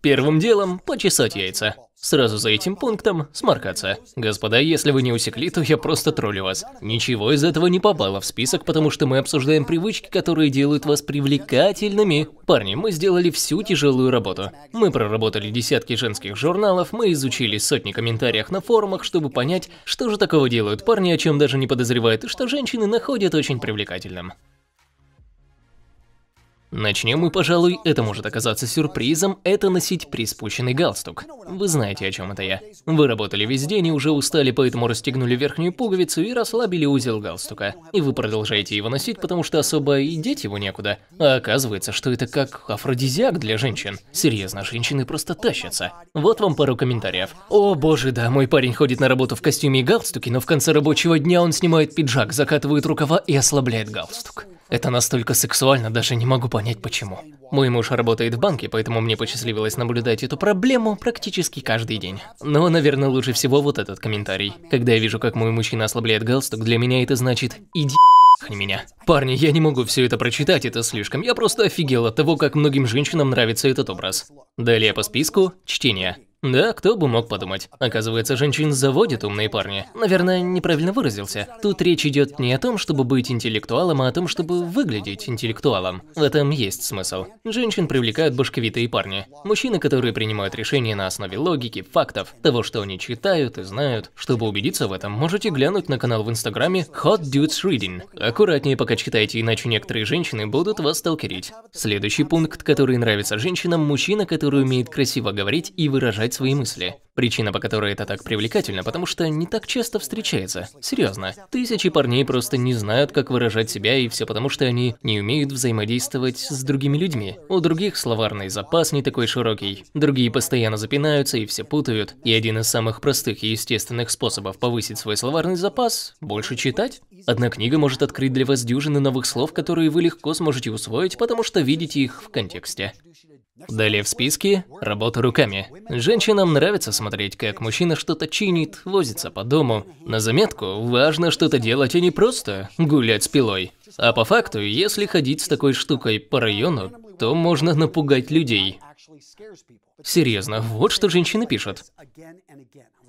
Первым делом почесать яйца. Сразу за этим пунктом сморкаться. Господа, если вы не усекли, то я просто троллю вас. Ничего из этого не попало в список, потому что мы обсуждаем привычки, которые делают вас привлекательными. Парни, мы сделали всю тяжелую работу. Мы проработали десятки женских журналов, мы изучили сотни комментариев на форумах, чтобы понять, что же такого делают парни, о чем даже не подозревают, и что женщины находят очень привлекательным. Начнем мы, пожалуй, это может оказаться сюрпризом, это носить приспущенный галстук. Вы знаете, о чем это я. Вы работали весь день и уже устали, поэтому расстегнули верхнюю пуговицу и расслабили узел галстука. И вы продолжаете его носить, потому что особо и деть его некуда. А оказывается, что это как афродизиак для женщин. Серьезно, женщины просто тащатся. Вот вам пару комментариев. О боже, да, мой парень ходит на работу в костюме и галстуке, но в конце рабочего дня он снимает пиджак, закатывает рукава и ослабляет галстук. Это настолько сексуально, даже не могу понять почему. Мой муж работает в банке, поэтому мне посчастливилось наблюдать эту проблему практически каждый день. Но, наверное, лучше всего вот этот комментарий. Когда я вижу, как мой мужчина ослабляет галстук, для меня это значит «иди не меня. Парни, я не могу все это прочитать, это слишком. Я просто офигел от того, как многим женщинам нравится этот образ. Далее по списку – чтение. Да, кто бы мог подумать. Оказывается, женщин заводят умные парни. Наверное, неправильно выразился. Тут речь идет не о том, чтобы быть интеллектуалом, а о том, чтобы выглядеть интеллектуалом. В этом есть смысл. Женщин привлекают башковитые парни. Мужчины, которые принимают решения на основе логики, фактов, того, что они читают и знают. Чтобы убедиться в этом, можете глянуть на канал в инстаграме Hot Dudes Reading. Аккуратнее пока читайте, иначе некоторые женщины будут вас сталкерить. Следующий пункт, который нравится женщинам, мужчина, который умеет красиво говорить и выражать выражать свои мысли. Причина, по которой это так привлекательно, потому что не так часто встречается. Серьезно. Тысячи парней просто не знают, как выражать себя, и все потому, что они не умеют взаимодействовать с другими людьми. У других словарный запас не такой широкий. Другие постоянно запинаются и все путают. И один из самых простых и естественных способов повысить свой словарный запас – больше читать. Одна книга может открыть для вас дюжины новых слов, которые вы легко сможете усвоить, потому что видите их в контексте. Далее в списке – работа руками. Женщинам нравится смотреть, как мужчина что-то чинит, возится по дому. На заметку, важно что-то делать, а не просто гулять с пилой. А по факту, если ходить с такой штукой по району, то можно напугать людей. Серьезно, вот что женщины пишут.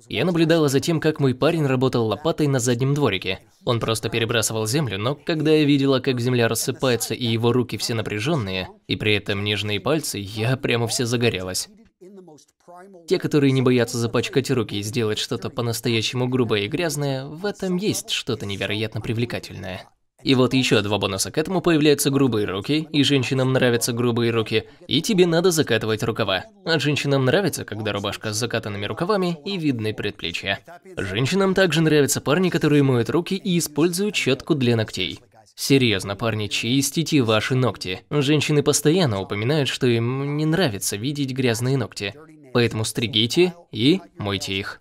Я наблюдала за тем, как мой парень работал лопатой на заднем дворике. Он просто перебрасывал землю, но когда я видела, как земля рассыпается и его руки все напряженные, и при этом нежные пальцы, я прямо вся загорелась. Те, которые не боятся запачкать руки и сделать что-то по-настоящему грубое и грязное, в этом есть что-то невероятно привлекательное. И вот еще два бонуса к этому появляются грубые руки, и женщинам нравятся грубые руки, и тебе надо закатывать рукава. А женщинам нравится, когда рубашка с закатанными рукавами и видны предплечья. Женщинам также нравятся парни, которые моют руки и используют щетку для ногтей. Серьезно, парни, чистите ваши ногти. Женщины постоянно упоминают, что им не нравится видеть грязные ногти. Поэтому стригите и мойте их.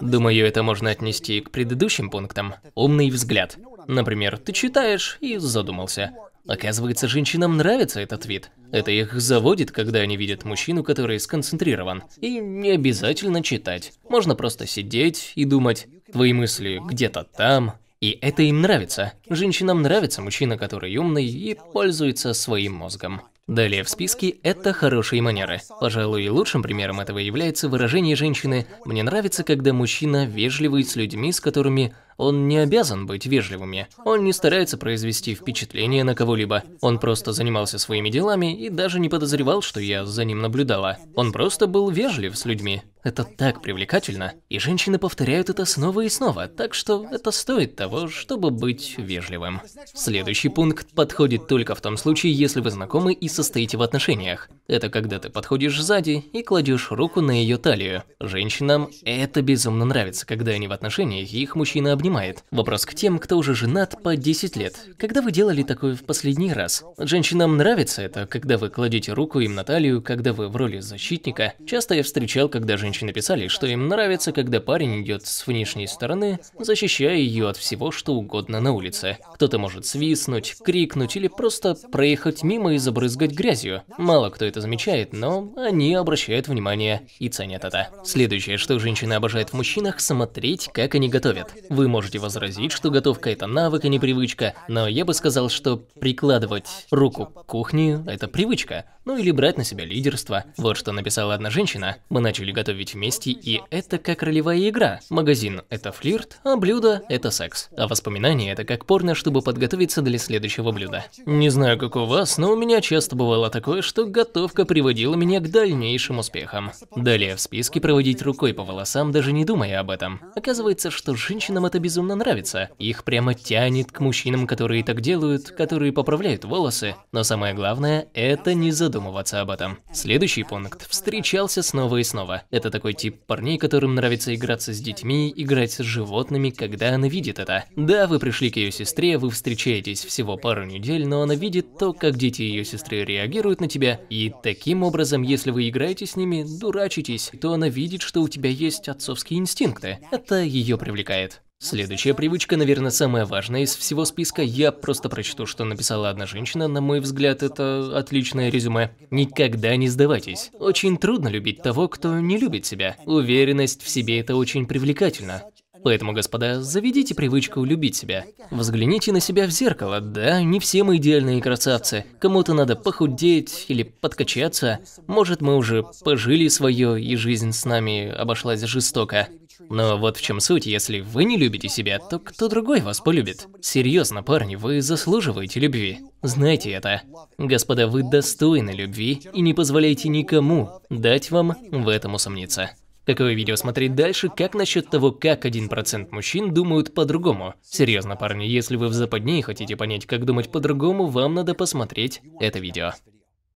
Думаю, это можно отнести к предыдущим пунктам. Умный взгляд. Например, ты читаешь и задумался. Оказывается, женщинам нравится этот вид. Это их заводит, когда они видят мужчину, который сконцентрирован. И не обязательно читать. Можно просто сидеть и думать. Твои мысли где-то там. И это им нравится. Женщинам нравится мужчина, который умный и пользуется своим мозгом. Далее в списке это хорошие манеры. Пожалуй, лучшим примером этого является выражение женщины «Мне нравится, когда мужчина вежливый с людьми, с которыми он не обязан быть вежливыми. Он не старается произвести впечатление на кого-либо. Он просто занимался своими делами и даже не подозревал, что я за ним наблюдала. Он просто был вежлив с людьми. Это так привлекательно, и женщины повторяют это снова и снова, так что это стоит того, чтобы быть вежливым. Следующий пункт подходит только в том случае, если вы знакомы и состоите в отношениях. Это когда ты подходишь сзади и кладешь руку на ее талию. Женщинам это безумно нравится, когда они в отношениях, и их мужчина обнимает. Вопрос к тем, кто уже женат по 10 лет. Когда вы делали такое в последний раз? Женщинам нравится это, когда вы кладете руку им на талию, когда вы в роли защитника. Часто я встречал, когда женщины писали, что им нравится, когда парень идет с внешней стороны, защищая ее от всего, что угодно на улице. Кто-то может свистнуть, крикнуть или просто проехать мимо и забрызгать грязью. Мало кто это замечает, но они обращают внимание и ценят это. Следующее, что женщины обожают в мужчинах, смотреть, как они готовят. Вы можете возразить, что готовка это навык, а не привычка, но я бы сказал, что прикладывать руку к кухне – это привычка. Ну или брать на себя лидерство. Вот что написала одна женщина. Мы начали готовить вместе, и это как ролевая игра. Магазин – это флирт, а блюдо – это секс. А воспоминания – это как порно, чтобы подготовиться для следующего блюда. Не знаю, как у вас, но у меня часто бывало такое, что готовка приводила меня к дальнейшим успехам. Далее в списке проводить рукой по волосам, даже не думая об этом. Оказывается, что женщинам это безумно нравится. Их прямо тянет к мужчинам, которые так делают, которые поправляют волосы. Но самое главное – это не задумываться об этом. Следующий пункт. Встречался снова и снова. Это такой тип парней, которым нравится играться с детьми, играть с животными, когда она видит это. Да, вы пришли к ее сестре, вы встречаетесь всего пару недель, но она видит то, как дети ее сестры реагируют на тебя, и таким образом, если вы играете с ними, дурачитесь, то она видит, что у тебя есть отцовские инстинкты. Это ее привлекает. Следующая привычка, наверное, самая важная из всего списка. Я просто прочту, что написала одна женщина. На мой взгляд, это отличное резюме. Никогда не сдавайтесь. Очень трудно любить того, кто не любит себя. Уверенность в себе – это очень привлекательно. Поэтому, господа, заведите привычку любить себя. Взгляните на себя в зеркало. Да, не все мы идеальные красавцы. Кому-то надо похудеть или подкачаться. Может, мы уже пожили свое, и жизнь с нами обошлась жестоко. Но вот в чем суть, если вы не любите себя, то кто другой вас полюбит? Серьезно, парни, вы заслуживаете любви. Знайте это. Господа, вы достойны любви и не позволяйте никому дать вам в этом усомниться. Какое видео смотреть дальше? Как насчет того, как 1% мужчин думают по-другому? Серьезно, парни, если вы в западне и хотите понять, как думать по-другому, вам надо посмотреть это видео.